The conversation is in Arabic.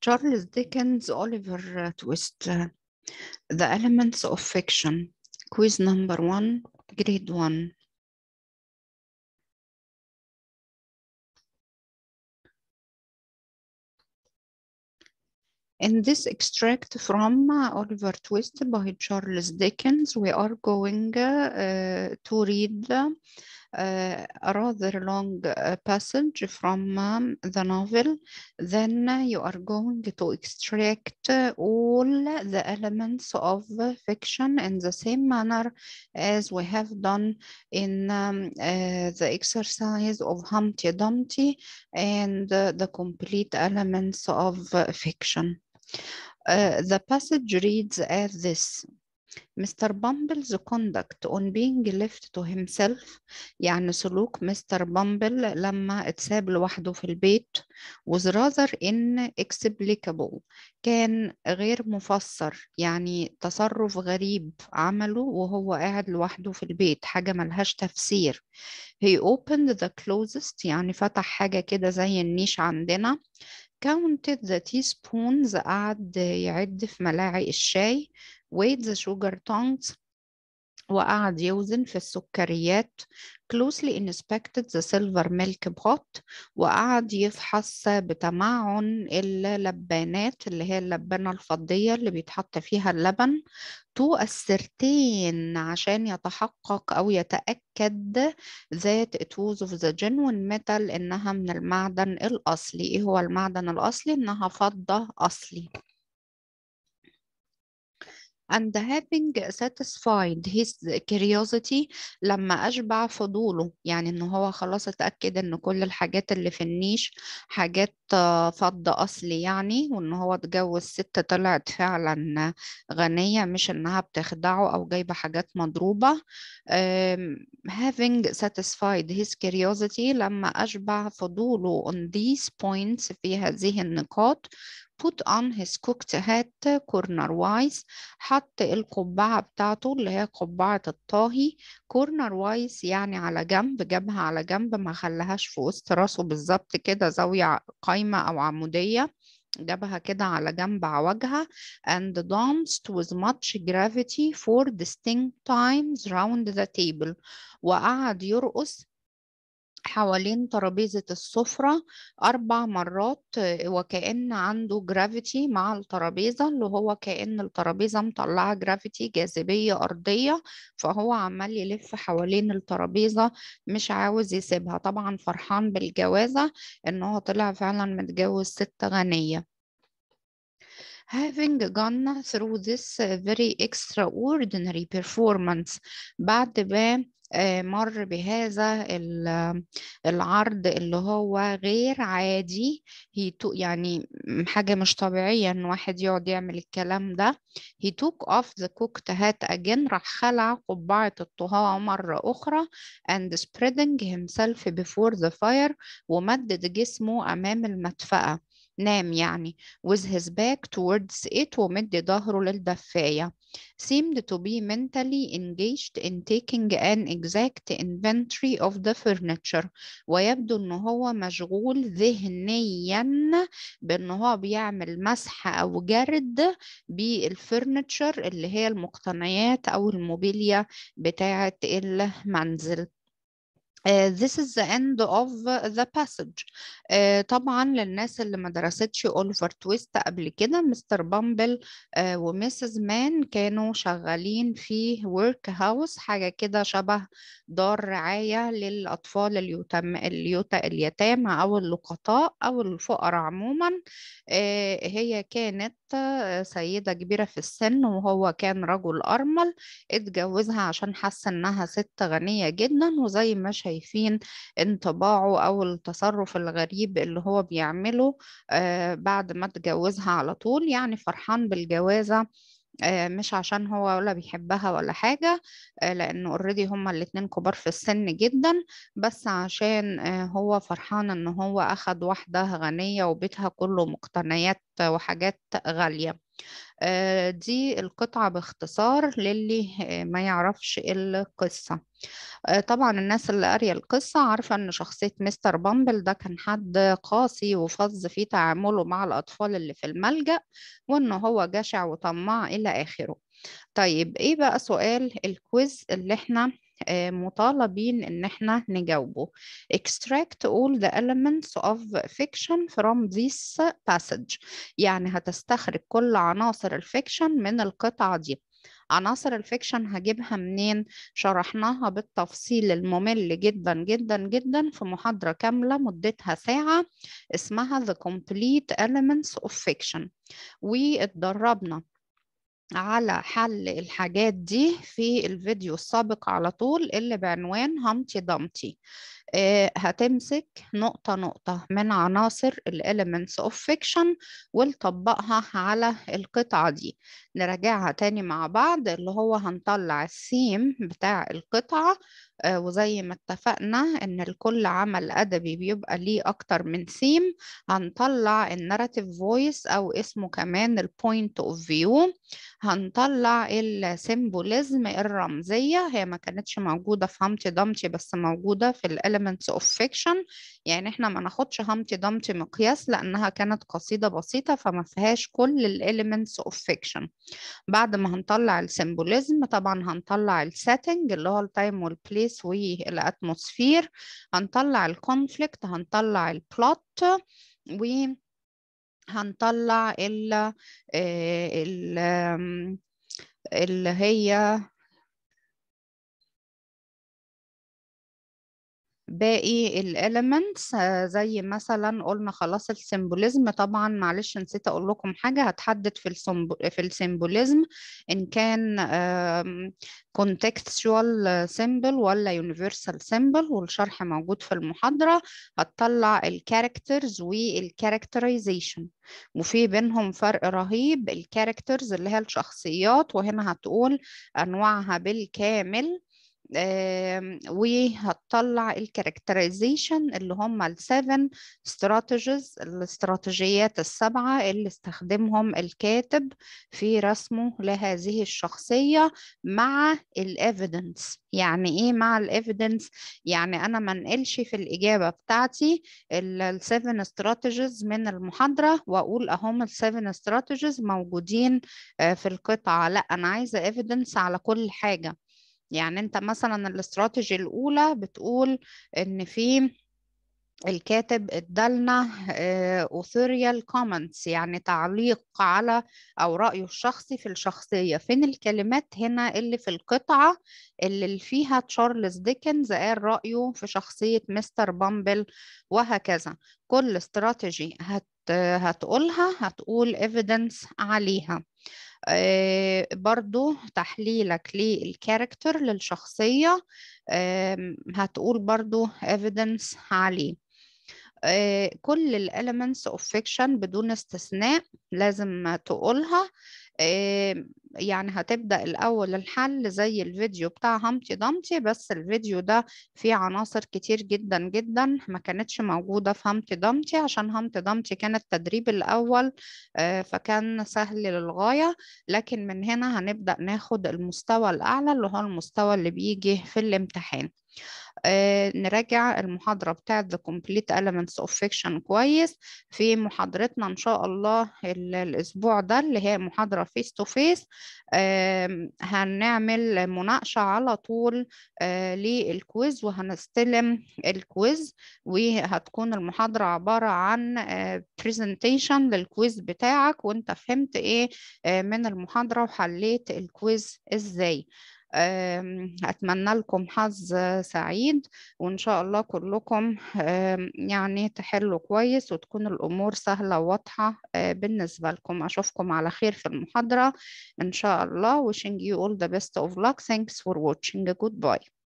Charles Dickens, Oliver Twist, The Elements of Fiction, quiz number one, grade one. In this extract from uh, Oliver Twist by Charles Dickens, we are going uh, to read uh, a rather long uh, passage from um, the novel. Then you are going to extract all the elements of fiction in the same manner as we have done in um, uh, the exercise of Humpty Dumpty and the complete elements of fiction. Uh, the passage reads as this Mr. Bumble's conduct on being left to himself. يعني سلوك مستر بامبل لما اتساب لوحده في البيت was rather inexplicable. كان غير مفسر يعني تصرف غريب عمله وهو قاعد لوحده في البيت حاجة ملهاش تفسير. He opened the closest يعني فتح حاجة كده زي النيش عندنا. counted the teaspoons قعد يعد في ملاعق الشاي. weighed the sugar tongs وقعد يوزن في السكريات closely inspected the silver milk pot وقعد يفحص بتمعن اللبانات اللي هي اللبانة الفضية اللي بيتحط فيها اللبن to ascertain عشان يتحقق أو يتأكد that it was of the genuine metal إنها من المعدن الأصلي إيه هو المعدن الأصلي؟ إنها فضة أصلي and having satisfied his curiosity لما أشبع فضوله. يعني إن هو خلاص أتأكد إن كل الحاجات اللي في النيش حاجات آه، فضة أصلي يعني وإن هو اتجوز ست طلعت فعلا غنية مش إنها بتخدعه أو جايبة حاجات مضروبة. having satisfied his curiosity لما أشبع فضوله on these points في هذه النقاط put on his cooked hat corner wise حط القبعة بتاعته اللي هي قبعة الطاهي. Corner wise يعني على جنب جابها على جنب ما خلاهاش في وسط راسه. بالظبط كده زاوية قايمة أو عمودية. جابها كده على جنب عوجها. And danced with much gravity for distinct times round the table. وقعد يرقص حوالين ترابيزة السفرة أربع مرات وكأن عنده gravity مع الترابيزة اللي هو كأن الترابيزة مطلعة gravity جاذبية أرضية فهو عمال يلف حوالين الترابيزة مش عاوز يسيبها. طبعا فرحان بالجوازة إن هو طلع فعلا متجوز ست غنية. Having gone through this very extraordinary performance بعد ما مر بهذا ال- العرض اللي هو غير عادي. He took يعني حاجة مش طبيعية إن واحد يقعد يعمل الكلام ده. He took off the cooked hat again. راح خلع قبعة الطهاة مرة أخرى and spreading himself before the fire ومدد جسمه أمام المدفأة. نام يعني with his back towards it ومد ظهره للدفاية. seemed to be mentally engaged in taking an exact inventory of the furniture. ويبدو إن هو مشغول ذهنيا بإن هو بيعمل مسح أو جرد بال furniture اللي هي المقتنيات أو الموبيليا بتاعة المنزل. Uh, this is the end of the passage. Uh, طبعا للناس اللي ما درستش أوليفر تويست قبل كده مستر بامبل uh, و Mrs. مان كانوا شغالين في workhouse حاجة كده شبه دار رعاية للأطفال اليتم اليت... اليتامى أو اللقطاء أو الفقراء عموما uh, هي كانت سيدة كبيرة في السن وهو كان رجل أرمل اتجوزها عشان حس إنها ست غنية جدا وزي ما شايفين انطباعه أو التصرف الغريب اللي هو بيعمله آه بعد ما اتجوزها على طول يعني فرحان بالجوازة. مش عشان هو ولا بيحبها ولا حاجة آه لأنه already هما الاتنين كبار في السن جدا بس عشان آه هو فرحان إن هو أخد واحدة غنية وبيتها كله مقتنيات وحاجات غالية. آه، دي القطعة باختصار للي آه، ما يعرفش القصة. آه، طبعا الناس اللي قارية القصة عارفة إن شخصية مستر بامبل ده كان حد قاسي وفظ في تعامله مع الأطفال اللي في الملجأ وإنه هو جشع وطماع إلى آخره. طيب إيه بقى سؤال ال quiz اللي إحنا آه، مطالبين إن إحنا نجاوبه. Extract all the elements of fiction from this passage. يعني هتستخرج كل عناصر ال fiction من القطعة دي. عناصر ال fiction هجيبها منين؟ شرحناها بالتفصيل الممل جدا جدا جدا في محاضرة كاملة مدتها ساعة اسمها The Complete Elements of Fiction. واتدربنا. على حل الحاجات دي في الفيديو السابق على طول اللي بعنوان همتي آه، هتمسك نقطة نقطة من عناصر ال elements of fiction ونطبقها على القطعة دي. نراجعها تاني مع بعض اللي هو هنطلع الثيم بتاع القطعة وزي ما اتفقنا إن لكل عمل أدبي بيبقى ليه أكتر من ثيم هنطلع ال narrative voice أو اسمه كمان ال point of view هنطلع ال symbolism الرمزية هي ما كانتش موجودة في Humpty Dumpty بس موجودة في ال elements of fiction يعني إحنا ما ناخدش Humpty Dumpty مقياس لأنها كانت قصيدة بسيطة فما فيهاش كل ال elements of fiction بعد ما هنطلع ال symbolism طبعا هنطلع ال setting اللي هو ال time وال place وال atmosphere هنطلع ال conflict هنطلع ال plot و هنطلع ال ال اللي هي باقي ال elements زي مثلا قلنا خلاص ال symbolism. طبعا معلش نسيت أقول لكم حاجة هتحدد في في ال symbolism إن كان contextual symbol ولا universal symbol والشرح موجود في المحاضرة. هتطلع ال characters وال characterization وفي بينهم فرق رهيب ال characters اللي هي الشخصيات وهنا هتقول أنواعها بالكامل. وهتطلع ال characterization اللي هم ال seven strategies الاستراتيجيات السبعة اللي استخدمهم الكاتب في رسمه لهذه الشخصية مع ال evidence يعني إيه مع ال evidence يعني أنا ما انقلش في الإجابة بتاعتي ال seven strategies من المحاضرة وأقول أهم ال seven strategies موجودين في القطعة. لأ أنا عايزة evidence على كل حاجة. يعني أنت مثلا الاستراتيجي الأولى بتقول إن في الكاتب ادالنا authorial comments يعني تعليق على أو رأيه الشخصي في الشخصية. فين الكلمات هنا اللي في القطعة اللي فيها تشارلز ديكنز قال رأيه في شخصية مستر بامبل وهكذا. كل استراتيجي هت هتقولها هتقول evidence عليها. آه برضو تحليلك لل character للشخصية آه هتقول برضو evidence عليه. آه كل ال elements of fiction بدون استثناء لازم تقولها. يعني هتبدأ الأول الحل زي الفيديو بتاع Humpty Dumpty بس الفيديو ده فيه عناصر كتير جدا جدا ما كانتش موجودة في Humpty Dumpty عشان Humpty Dumpty كان التدريب الأول فكان سهل للغاية لكن من هنا هنبدأ ناخد المستوى الأعلى اللي هو المستوى اللي بيجي في الامتحان. آه نراجع المحاضرة بتاعت The Complete Elements of Fiction كويس. في محاضرتنا إن شاء الله الأسبوع ده اللي هي محاضرة face to face هنعمل مناقشة على طول آه لل quiz وهنستلم ال quiz وهتكون المحاضرة عبارة عن آه presentation لل quiz بتاعك وانت فهمت إيه من المحاضرة وحليت ال quiz إزاي. أتمنى لكم حظ سعيد وإن شاء الله كلكم يعني تحلوا كويس وتكون الأمور سهلة وواضحة بالنسبة لكم. أشوفكم على خير في المحاضرة. إن شاء الله wishing you all the best of luck. Thanks for watching. Goodbye.